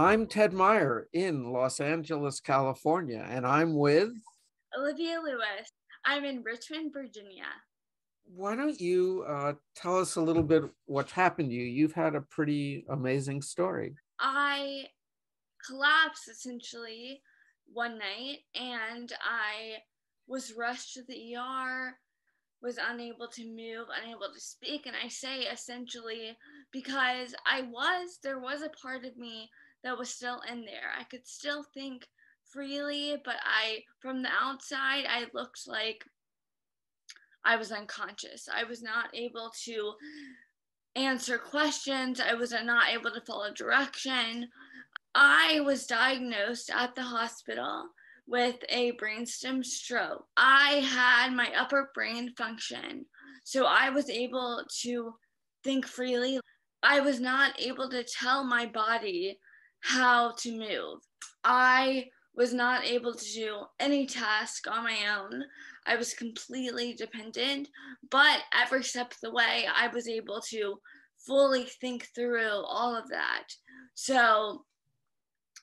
I'm Ted Meyer in Los Angeles, California, and I'm with Olivia Lewis. I'm in Richmond, Virginia. Why don't you uh, tell us a little bit what's happened to you? You've had a pretty amazing story. I collapsed essentially one night and I was rushed to the ER, was unable to move, unable to speak. And I say essentially because I was, there was a part of me that was still in there. I could still think freely, but I, from the outside, I looked like I was unconscious. I was not able to answer questions. I was not able to follow direction. I was diagnosed at the hospital with a brainstem stroke. I had my upper brain function, so I was able to think freely. I was not able to tell my body how to move. I was not able to do any task on my own. I was completely dependent, but every step of the way, I was able to fully think through all of that. So,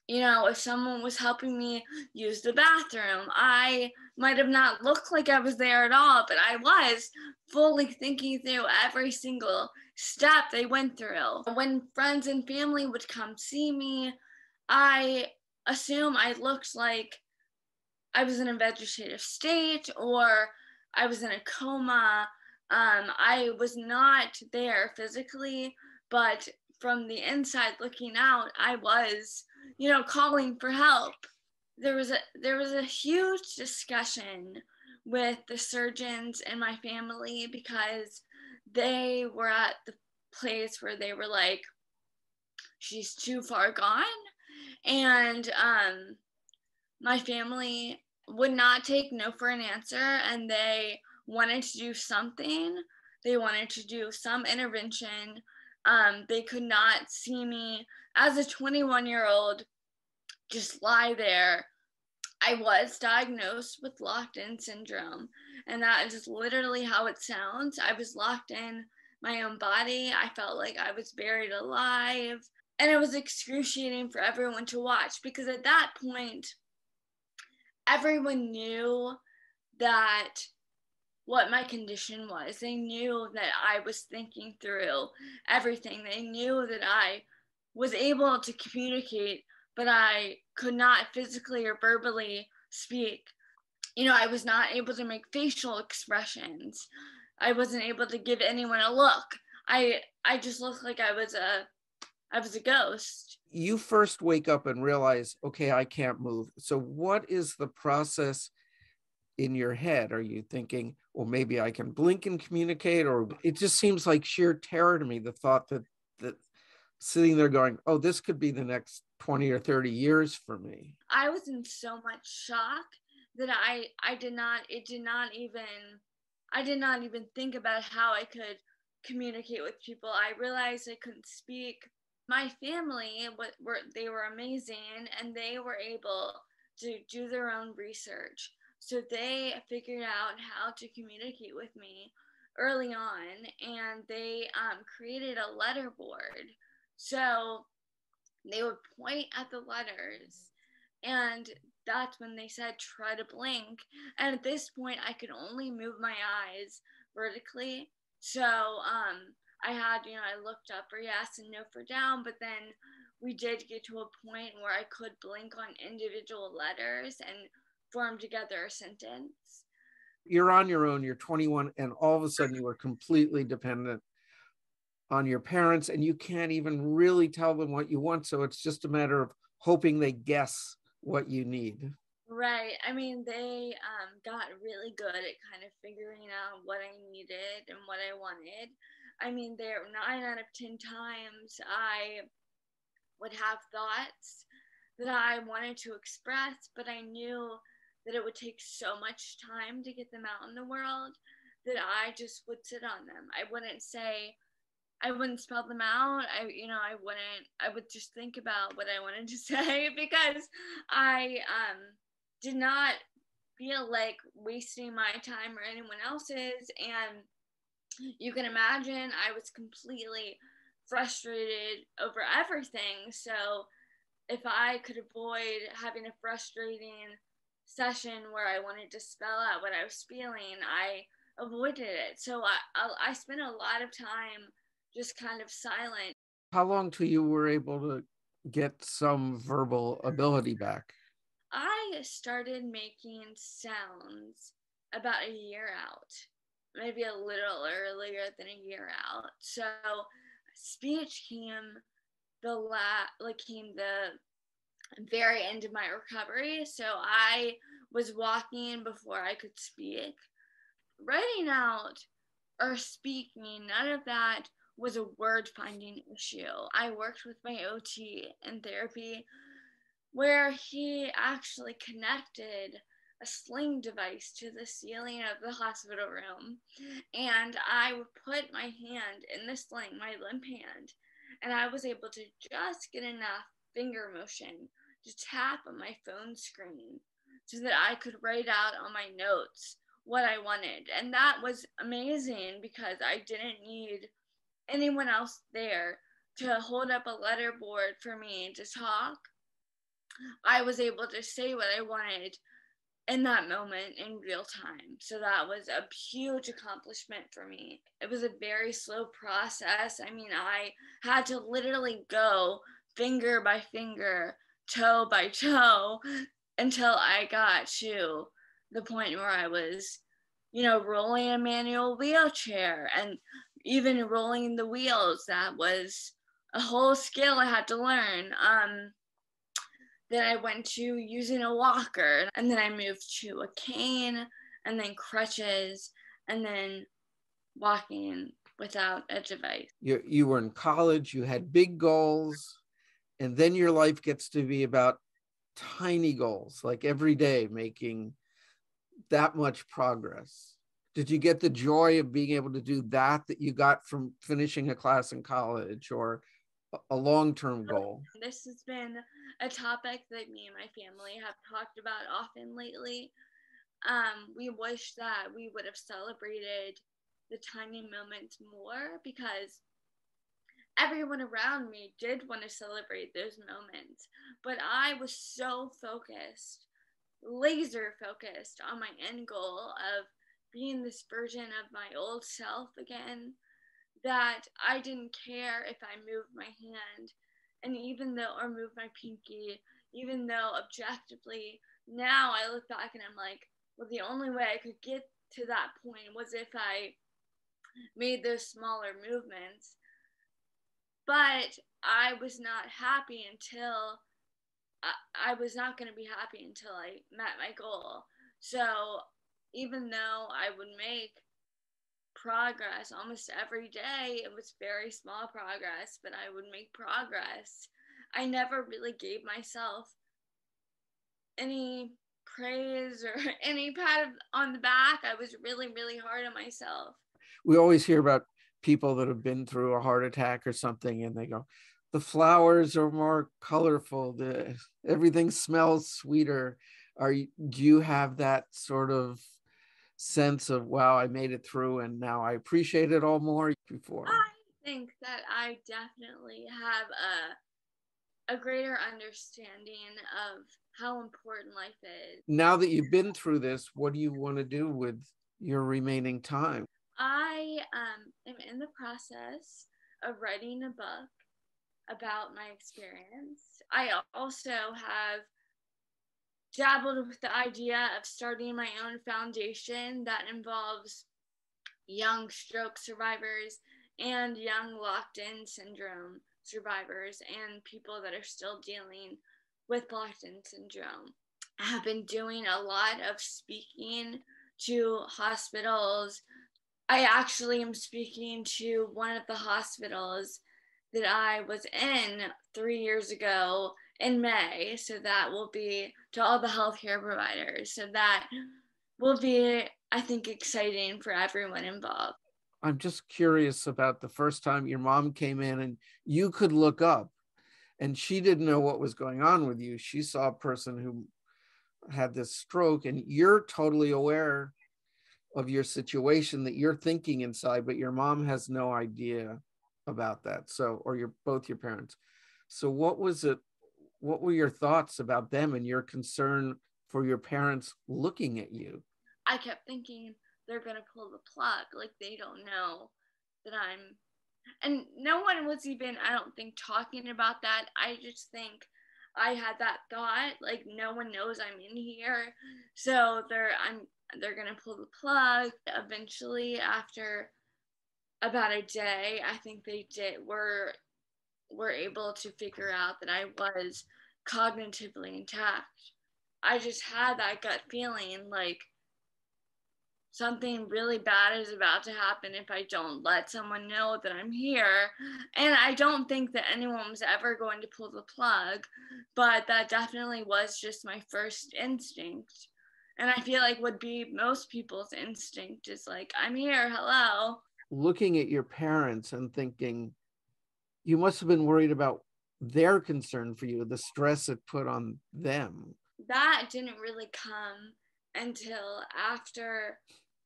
you know, if someone was helping me use the bathroom, I might have not looked like I was there at all, but I was fully thinking through every single step they went through. When friends and family would come see me, I assume I looked like I was in a vegetative state or I was in a coma. Um, I was not there physically, but from the inside looking out, I was, you know, calling for help. There was a there was a huge discussion with the surgeons and my family because they were at the place where they were like, she's too far gone. And um, my family would not take no for an answer and they wanted to do something. They wanted to do some intervention. Um, they could not see me as a 21 year old just lie there. I was diagnosed with locked in syndrome, and that is literally how it sounds. I was locked in my own body. I felt like I was buried alive. And it was excruciating for everyone to watch because at that point, everyone knew that what my condition was. They knew that I was thinking through everything. They knew that I was able to communicate, but I could not physically or verbally speak. You know, I was not able to make facial expressions. I wasn't able to give anyone a look. I I just looked like I was a I was a ghost. You first wake up and realize, okay, I can't move. So what is the process in your head? Are you thinking, well, maybe I can blink and communicate? Or it just seems like sheer terror to me, the thought that sitting there going, oh, this could be the next 20 or 30 years for me. I was in so much shock that I I did not it did not even I did not even think about how I could communicate with people. I realized I couldn't speak. My family, were they were amazing, and they were able to do their own research. So they figured out how to communicate with me early on, and they um, created a letter board. So they would point at the letters, and that's when they said try to blink. And at this point, I could only move my eyes vertically. So um, I had, you know, I looked up for yes and no for down, but then we did get to a point where I could blink on individual letters and form together a sentence. You're on your own, you're 21, and all of a sudden you are completely dependent on your parents, and you can't even really tell them what you want. So it's just a matter of hoping they guess what you need. Right. I mean, they um, got really good at kind of figuring out what I needed and what I wanted. I mean, there nine out of ten times I would have thoughts that I wanted to express, but I knew that it would take so much time to get them out in the world that I just would sit on them. I wouldn't say, I wouldn't spell them out. I, you know, I wouldn't, I would just think about what I wanted to say because I um, did not feel like wasting my time or anyone else's. And you can imagine I was completely frustrated over everything. So if I could avoid having a frustrating session where I wanted to spell out what I was feeling, I avoided it. So I, I, I spent a lot of time just kind of silent. How long till you were able to get some verbal ability back? I started making sounds about a year out, maybe a little earlier than a year out. So speech came the la like came the very end of my recovery. So I was walking before I could speak. Writing out or speaking, none of that was a word finding issue. I worked with my OT in therapy where he actually connected a sling device to the ceiling of the hospital room. And I would put my hand in the sling, my limp hand, and I was able to just get enough finger motion to tap on my phone screen so that I could write out on my notes what I wanted. And that was amazing because I didn't need anyone else there to hold up a letter board for me to talk. I was able to say what I wanted in that moment in real time. So that was a huge accomplishment for me. It was a very slow process. I mean, I had to literally go finger by finger, toe by toe until I got to the point where I was, you know, rolling a manual wheelchair and even rolling the wheels. That was a whole skill I had to learn. Um, then I went to using a walker, and then I moved to a cane, and then crutches, and then walking without a device. You, you were in college, you had big goals, and then your life gets to be about tiny goals, like every day making that much progress. Did you get the joy of being able to do that that you got from finishing a class in college or a long term goal? This has been a topic that me and my family have talked about often lately. Um, we wish that we would have celebrated the tiny moments more because everyone around me did want to celebrate those moments. But I was so focused, laser focused on my end goal of being this version of my old self again that I didn't care if I moved my hand. And even though or moved my pinky even though objectively now I look back and I'm like well the only way I could get to that point was if I made those smaller movements. But I was not happy until I, I was not going to be happy until I met my goal. So even though I would make progress almost every day. It was very small progress, but I would make progress. I never really gave myself any praise or any pat on the back. I was really, really hard on myself. We always hear about people that have been through a heart attack or something, and they go, the flowers are more colorful, the everything smells sweeter. Are you, do you have that sort of sense of wow i made it through and now i appreciate it all more before. I think that i definitely have a a greater understanding of how important life is. Now that you've been through this what do you want to do with your remaining time? I um, am in the process of writing a book about my experience. I also have dabbled with the idea of starting my own foundation that involves young stroke survivors and young locked in syndrome survivors and people that are still dealing with locked in syndrome. I have been doing a lot of speaking to hospitals. I actually am speaking to one of the hospitals that I was in three years ago in May. So that will be to all the healthcare providers. So that will be, I think, exciting for everyone involved. I'm just curious about the first time your mom came in and you could look up and she didn't know what was going on with you. She saw a person who had this stroke and you're totally aware of your situation that you're thinking inside, but your mom has no idea about that. So, or your both your parents. So, what was it what were your thoughts about them and your concern for your parents looking at you? I kept thinking they're gonna pull the plug, like they don't know that I'm and no one was even I don't think talking about that. I just think I had that thought, like no one knows I'm in here. So they're I'm they're gonna pull the plug. Eventually after about a day, I think they did were were able to figure out that I was cognitively intact. I just had that gut feeling like something really bad is about to happen if I don't let someone know that I'm here. And I don't think that anyone was ever going to pull the plug, but that definitely was just my first instinct. And I feel like would be most people's instinct is like, I'm here, hello. Looking at your parents and thinking, you must have been worried about their concern for you, the stress it put on them. That didn't really come until after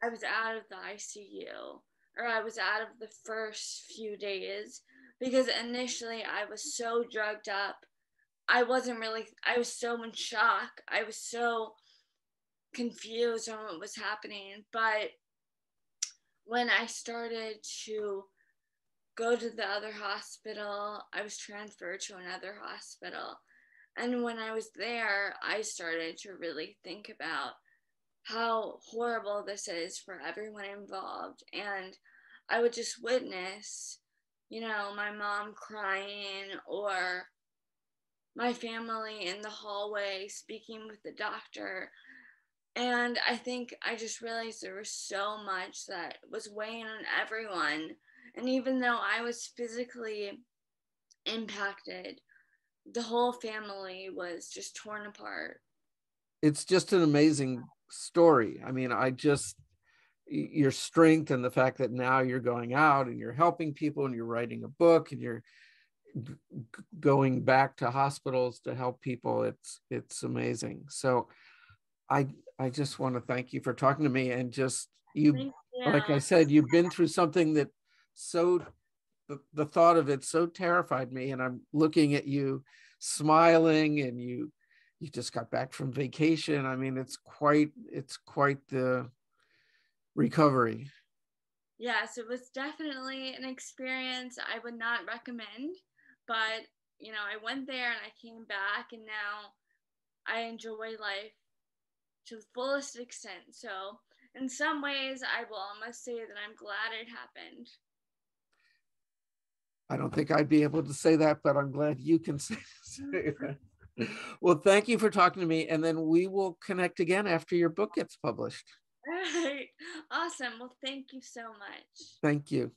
I was out of the ICU or I was out of the first few days because initially I was so drugged up. I wasn't really, I was so in shock. I was so confused on what was happening. But when I started to go to the other hospital, I was transferred to another hospital. And when I was there, I started to really think about how horrible this is for everyone involved. And I would just witness, you know, my mom crying or my family in the hallway speaking with the doctor. And I think I just realized there was so much that was weighing on everyone. And even though I was physically impacted, the whole family was just torn apart. It's just an amazing story. I mean, I just your strength and the fact that now you're going out and you're helping people and you're writing a book and you're going back to hospitals to help people it's it's amazing so i i just want to thank you for talking to me and just you like i said you've been through something that so the, the thought of it so terrified me and i'm looking at you smiling and you you just got back from vacation. I mean, it's quite it's quite the recovery. Yes, it was definitely an experience I would not recommend, but you know, I went there and I came back and now I enjoy life to the fullest extent. So, in some ways, I will almost say that I'm glad it happened. I don't think I'd be able to say that, but I'm glad you can say, say that well, thank you for talking to me. And then we will connect again after your book gets published. All right. Awesome. Well, thank you so much. Thank you.